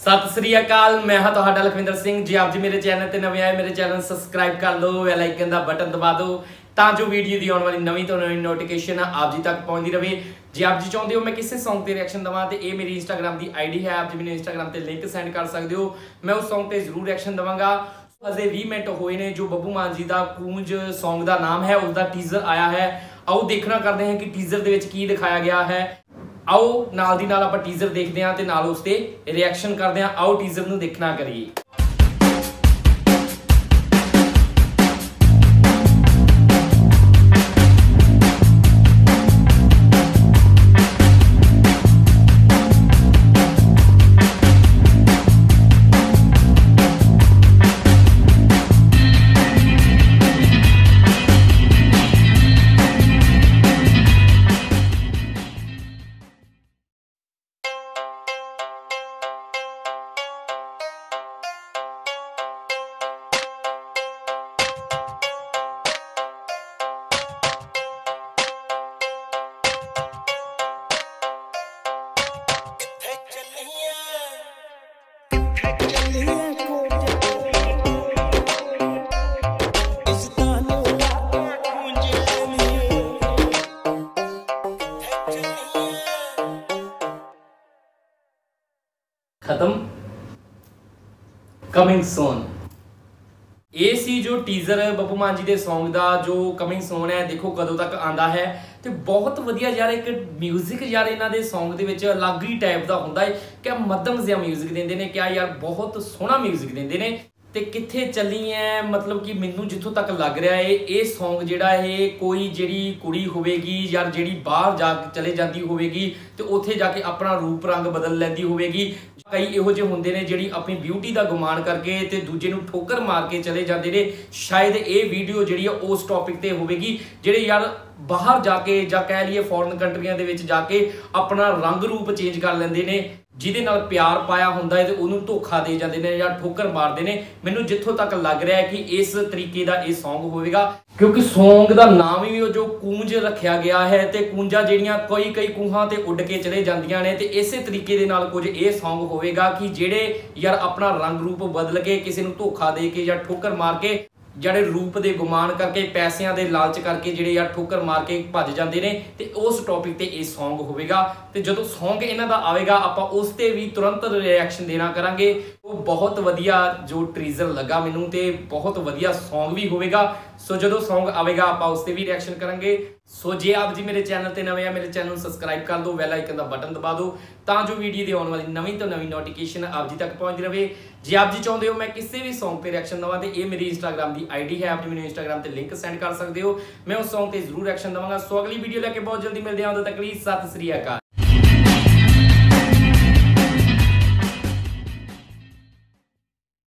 ਸਤਿ ਸ੍ਰੀ ਅਕਾਲ, ਮੈਂ ਹਾਂ ਤੁਹਾਡਾ ਲਖਵਿੰਦਰ ਸਿੰਘ। ਜੇ ਆਪ ਜੀ ਮੇਰੇ ਚੈਨਲ ਤੇ ਨਵੇਂ ਆਏ, ਮੇਰੇ ਚੈਨਲ ਸਬਸਕ੍ਰਾਈਬ ਕਰ ਲਓ ਬੈਲ ਆਈਕਨ ਦਾ ਬਟਨ ਦਬਾ ਦਿਓ, ਤਾਂ ਜੋ ਵੀਡੀਓ ਦੀ ਆਉਣ ਵਾਲੀ ਨਵੀਂ ਤੋਂ ਨਵੀਂ ਨੋਟੀਫਿਕੇਸ਼ਨ ਆਪ ਜੀ ਤੱਕ ਪਹੁੰਚਦੀ ਰਹੇ। ਜੇ ਆਪ ਜੀ ਚਾਹੁੰਦੇ ਹੋ ਮੈਂ ਕਿਸੇ Song ਤੇ ਰਿਐਕਸ਼ਨ ਦਵਾਂ, ਤੇ ਇਹ ਮੇਰੀ Instagram ਦੀ ਆਈਡੀ ਹੈ, ਆਪ ਜੀ ਮੈਨੂੰ Instagram ਤੇ ਲਿੰਕ ਸੈਂਡ ਕਰ ਸਕਦੇ ਹੋ। ਮੈਂ ਉਸ Song ਤੇ ਜ਼ਰੂਰ ਰਿਐਕਸ਼ਨ ਦਵਾਂਗਾ। ਅਜੇ 20 ਮਿੰਟ ਹੋਏ ਨੇ, ਜੋ ਬੱਬੂ ਮਾਨ ਜੀ ਦਾ ਕੂੰਜ Song ਦਾ ਨਾਮ ਹੈ ਉਸ ਦਾ ਟੀਜ਼ਰ ਆਇਆ ਹੈ। ਆਓ ਦੇਖਣਾ ਕਰਦੇ ਹਾਂ ਕਿ ਟੀਜ਼ਰ ਦੇ ਵਿੱਚ ਕੀ ਦਿਖਾਇਆ ਗਿਆ ਹੈ। ਆਓ ਨਾਲ ਦੀ ਨਾਲ ਆਪਾਂ ਟੀਜ਼ਰ ਦੇਖਦੇ ਹਾਂ ਤੇ ਨਾਲ ਉਸ ਤੇ ਰਿਐਕਸ਼ਨ ਕਰਦੇ ਹਾਂ। ਆਓ ਟੀਜ਼ਰ ਨੂੰ ਦੇਖਣਾ ਕਰੀਏ। ਖਤਮ ਕਮਿੰਗ ਸੂਨ ਇਹ ਸੀ ਜੋ ਟੀਜ਼ਰ ਬੱਬੂ ਮਾਨ ਜੀ ਦੇ Song ਦਾ ਜੋ ਕਮਿੰਗ ਸੂਨ ਹੈ ਦੇਖੋ ਕਦੋਂ ਤੱਕ ਆਂਦਾ ਹੈ ਤੇ ਬਹੁਤ ਵਧੀਆ ਯਾਰ ਇੱਕ 뮤직 ਯਾਰ ਇਹਨਾਂ ਦੇ Song ਦੇ ਵਿੱਚ ਅਲੱਗ ਹੀ ਟਾਈਪ ਦਾ ਹੁੰਦਾ ਹੈ ਕਿ ਮੱਧਮ ਜਿਹਾ 뮤직 ਦਿੰਦੇ ਨੇ ਕਿਆ ਯਾਰ ਬਹੁਤ ਸੋਹਣਾ 뮤직 ਦਿੰਦੇ ਨੇ ਤੇ ਕਿੱਥੇ ਚੱਲੀ ਐ? ਮਤਲਬ ਕਿ ਮੈਨੂੰ ਜਿੱਥੋਂ ਤੱਕ ਲੱਗ ਰਿਹਾ ਏ, ਇਹ Song ਜਿਹੜਾ ਇਹ ਕੋਈ ਜਿਹੜੀ ਕੁੜੀ ਹੋਵੇਗੀ ਜਾਂ ਜਿਹੜੀ ਬਾਹਰ ਜਾ ਕੇ ਚਲੇ ਜਾਂਦੀ ਹੋਵੇਗੀ ਤੇ ਉੱਥੇ ਜਾ ਕੇ ਆਪਣਾ ਰੂਪ ਰੰਗ ਬਦਲ ਲੈਂਦੀ ਹੋਵੇਗੀ। ਕਈ ਇਹੋ ਜਿਹੇ ਹੁੰਦੇ ਨੇ ਜਿਹੜੀ ਆਪਣੀ ਬਿਊਟੀ ਦਾ ਗੁਮਾਨ ਕਰਕੇ ਤੇ ਦੂਜੇ ਨੂੰ ਠੋਕਰ ਮਾਰ ਕੇ ਚਲੇ ਜਾਂਦੇ ਨੇ। ਸ਼ਾਇਦ ਇਹ ਵੀਡੀਓ ਜਿਹੜੀ ਆ ਉਸ ਟੌਪਿਕ ਤੇ ਹੋਵੇਗੀ, ਜਿਹੜੇ ਯਾਰ ਬਾਹਰ ਜਾ ਕੇ ਜਾਂ ਕਹਿ ਲਈਏ ਫੋਰਨ ਕੰਟਰੀਆਂ ਦੇ ਵਿੱਚ ਜਾ ਕੇ ਆਪਣਾ ਰੰਗ ਰੂਪ ਚੇਂਜ ਕਰ ਲੈਂਦੇ ਨੇ। ਜਿਹਦੇ ਨਾਲ ਪਿਆਰ ਪਾਇਆ ਹੁੰਦਾ ਹੈ ਤੇ ਉਹਨੂੰ ਧੋਖਾ ਦੇ ਜਾਂਦੇ ਨੇ ਜਾਂ ਠੋਕਰ ਮਾਰਦੇ ਨੇ। ਮੈਨੂੰ ਜਿੱਥੋਂ ਤੱਕ ਲੱਗ ਰਿਹਾ ਹੈ ਕਿ ਇਸ ਤਰੀਕੇ ਦਾ ਇਹ Song ਹੋਵੇਗਾ। ਕਿਉਂਕਿ Song ਦਾ ਨਾਮ ਹੀ ਉਹ ਜੋ ਕੂੰਜ ਰੱਖਿਆ ਗਿਆ ਹੈ ਤੇ ਕੂੰਜਾਂ ਜਿਹੜੀਆਂ ਕਈ ਕਈ ਕੂਹਾਂ ਤੇ ਉੱਡ ਕੇ ਚਲੇ ਜਾਂਦੀਆਂ ਨੇ ਤੇ ਇਸੇ ਤਰੀਕੇ ਦੇ ਨਾਲ ਕੁਝ ਇਹ Song ਹੋਵੇਗਾ ਕਿ ਜਿਹੜੇ ਯਾਰ ਆਪਣਾ ਰੰਗ ਰੂਪ ਬਦਲ ਕੇ ਕਿਸੇ ਨੂੰ ਧੋਖਾ ਦੇ ਕੇ ਜਾਂ ਠੋਕਰ ਮਾਰ ਕੇ ਜਿਹੜੇ ਰੂਪ ਦੇ ਗੁਮਾਨ ਕਰਕੇ, ਪੈਸਿਆਂ ਦੇ ਲਾਲਚ ਕਰਕੇ ਜਿਹੜੇ ਆ ਠੋਕਰ ਮਾਰ ਕੇ ਭੱਜ ਜਾਂਦੇ ਨੇ, ਤੇ ਉਸ ਟੌਪਿਕ ਤੇ ਇਹ Song ਹੋਵੇਗਾ। ਤੇ ਜਦੋਂ Song ਇਹਨਾਂ ਦਾ ਆਵੇਗਾ, ਆਪਾਂ ਉਸ ਤੇ ਵੀ ਤੁਰੰਤ ਰਿਐਕਸ਼ਨ ਦੇਣਾ ਕਰਾਂਗੇ। ਉਹ ਬਹੁਤ ਵਧੀਆ ਜੋ ਟ੍ਰੀਜ਼ਰ ਲੱਗਾ ਮੈਨੂੰ, ਤੇ ਬਹੁਤ ਵਧੀਆ Song ਵੀ ਹੋਵੇਗਾ। ਸੋ ਜਦੋਂ Song ਆਵੇਗਾ, ਆਪਾਂ ਉਸ ਤੇ ਵੀ ਰਿਐਕਸ਼ਨ ਕਰਾਂਗੇ। ਸੋ ਜੇ ਆਪ ਜੀ ਮੇਰੇ ਚੈਨਲ ਤੇ ਨਵੇਂ ਆ, ਮੇਰੇ ਚੈਨਲ ਨੂੰ ਸਬਸਕ੍ਰਾਈਬ ਕਰ ਦਿਓ ਬੈਲ ਆਈਕਨ ਦਾ ਬਟਨ ਦਬਾ ਦਿਓ, ਤਾਂ ਜੋ ਵੀਡੀਓ ਦੀ ਆਉਣ ਵਾਲੀ ਨਵੀਂ ਤੋਂ ਨਵੀਂ ਨੋਟੀਫਿਕੇਸ਼ਨ ਆਪ ਜੀ ਤੱਕ ਪਹੁੰਚਦੀ ਰਹੇ। ਜੇ ਆਪ ਜੀ ਚਾਹੁੰਦੇ ਹੋ ਮੈਂ ਕਿਸੇ ਵੀ Song ਤੇ ਰਿਐਕਸ਼ਨ ਦਵਾਂ, ਤੇ ਇਹ ਮੇਰੀ Instagram ਦੀ ਆਈਡੀ ਹੈ, ਆਪ ਜੀ ਮੈਨੂੰ Instagram ਤੇ ਲਿੰਕ ਸੈਂਡ ਕਰ ਸਕਦੇ ਹੋ। ਮੈਂ ਉਸ Song ਤੇ ਜ਼ਰੂਰ ਰਿਐਕਸ਼ਨ ਦਵਾਂਗਾ। ਸੋ ਅਗਲੀ ਵੀਡੀਓ ਲੈ ਕੇ ਬਹੁਤ ਜਲਦੀ ਮਿਲਦੇ ਹਾਂ। ਉਦੋਂ ਤੱਕ ਲਈ ਸਤਿ ਸ੍ਰੀ ਅਕਾਲ।